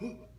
Huh?